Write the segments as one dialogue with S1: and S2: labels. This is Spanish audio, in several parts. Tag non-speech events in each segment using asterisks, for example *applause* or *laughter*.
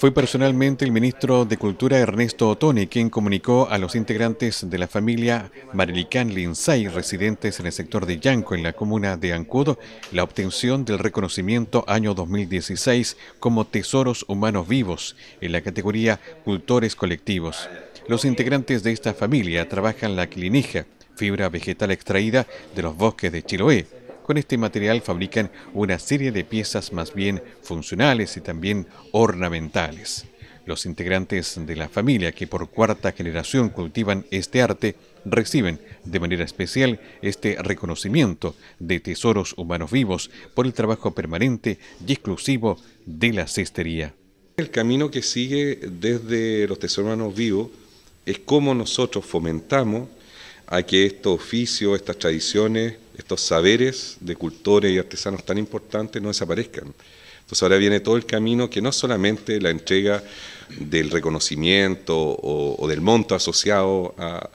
S1: Fue personalmente el ministro de Cultura Ernesto Otoni quien comunicó a los integrantes de la familia Marilicán Linsay, residentes en el sector de Yanco, en la comuna de Ancudo, la obtención del reconocimiento año 2016 como Tesoros Humanos Vivos en la categoría Cultores Colectivos. Los integrantes de esta familia trabajan la clinija, fibra vegetal extraída de los bosques de Chiloé, con este material fabrican una serie de piezas más bien funcionales y también ornamentales. Los integrantes de la familia que por cuarta generación cultivan este arte reciben de manera especial este reconocimiento de tesoros humanos vivos por el trabajo permanente y exclusivo de la cestería.
S2: El camino que sigue desde los tesoros humanos vivos es cómo nosotros fomentamos a que estos oficios, estas tradiciones, estos saberes de cultores y artesanos tan importantes no desaparezcan. Entonces ahora viene todo el camino que no solamente la entrega del reconocimiento o, del monto asociado a,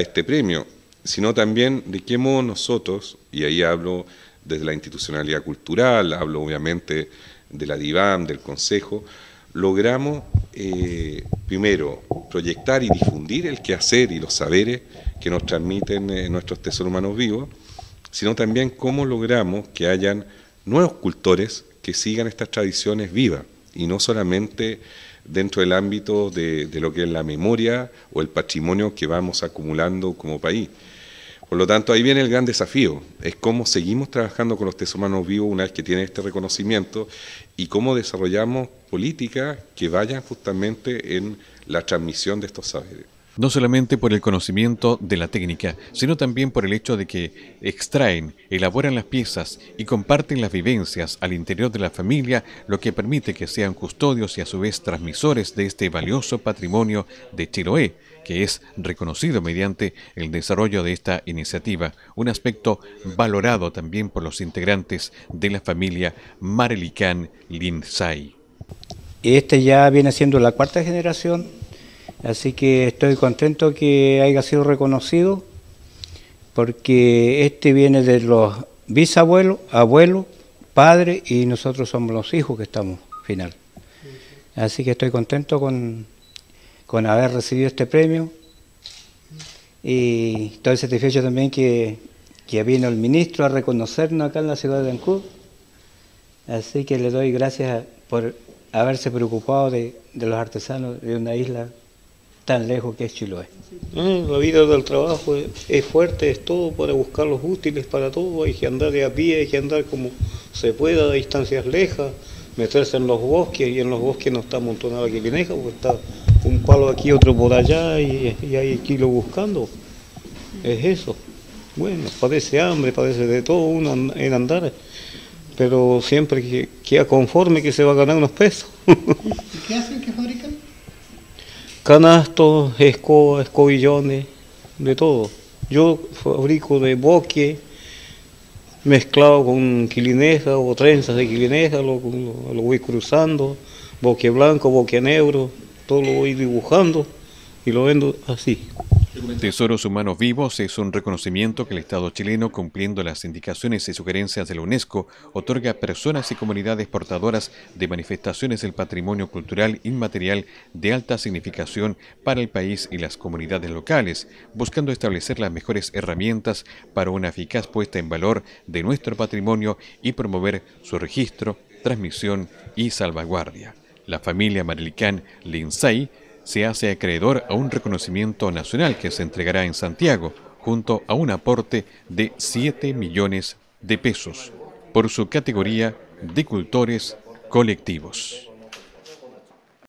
S2: este premio, sino también de qué modo nosotros, y ahí hablo desde la institucionalidad cultural, hablo obviamente de la DIVAM, del Consejo, logramos eh, primero proyectar y difundir el quehacer y los saberes que nos transmiten eh, nuestros tesoros humanos vivos, sino también cómo logramos que hayan nuevos cultores que sigan estas tradiciones vivas y no solamente dentro del ámbito de, lo que es la memoria o el patrimonio que vamos acumulando como país. Por lo tanto, ahí viene el gran desafío, es cómo seguimos trabajando con los tesoros humanos vivos una vez que tienen este reconocimiento y cómo desarrollamos políticas que vayan justamente en la transmisión de estos saberes
S1: no solamente por el conocimiento de la técnica, sino también por el hecho de que extraen, elaboran las piezas y comparten las vivencias al interior de la familia, lo que permite que sean custodios y a su vez transmisores de este valioso patrimonio de Chiloé, que es reconocido mediante el desarrollo de esta iniciativa, un aspecto valorado también por los integrantes de la familia Marelicán Linsay.
S3: Este ya viene siendo la cuarta generación Así que estoy contento que haya sido reconocido porque este viene de los bisabuelos, abuelos, padres y nosotros somos los hijos que estamos final. Así que estoy contento con, con haber recibido este premio y estoy satisfecho también que, que vino el ministro a reconocernos acá en la ciudad de Ancud. Así que le doy gracias por haberse preocupado de, de los artesanos de una isla tan lejos que es Chiloé.
S4: la vida del trabajo es, fuerte, es todo para buscar los útiles para todo, hay que andar de a pie, hay que andar como se pueda a distancias lejas, meterse en los bosques y en los bosques no está amontonada la quineja porque está un palo aquí, otro por allá y, hay que irlo buscando. Es eso. Bueno, padece hambre, padece de todo uno en andar, pero siempre que queda conforme que se va a ganar unos pesos. *laughs*
S5: ¿Y qué hacen? ¿Qué fabrican?
S4: Canastos, escobas, escobillones, de todo. Yo fabrico de boque, mezclado con quilineja o trenzas de quilineja, lo, lo, voy cruzando, boque blanco, boque negro, todo lo voy dibujando y lo vendo así.
S1: Tesoros Humanos Vivos es un reconocimiento que el Estado chileno, cumpliendo las indicaciones y sugerencias de la UNESCO, otorga a personas y comunidades portadoras de manifestaciones del patrimonio cultural inmaterial de alta significación para el país y las comunidades locales, buscando establecer las mejores herramientas para una eficaz puesta en valor de nuestro patrimonio y promover su registro, transmisión y salvaguardia. La familia Marilicán Linsay se hace acreedor a un reconocimiento nacional que se entregará en Santiago, junto a un aporte de 7 millones de pesos por su categoría de cultores colectivos.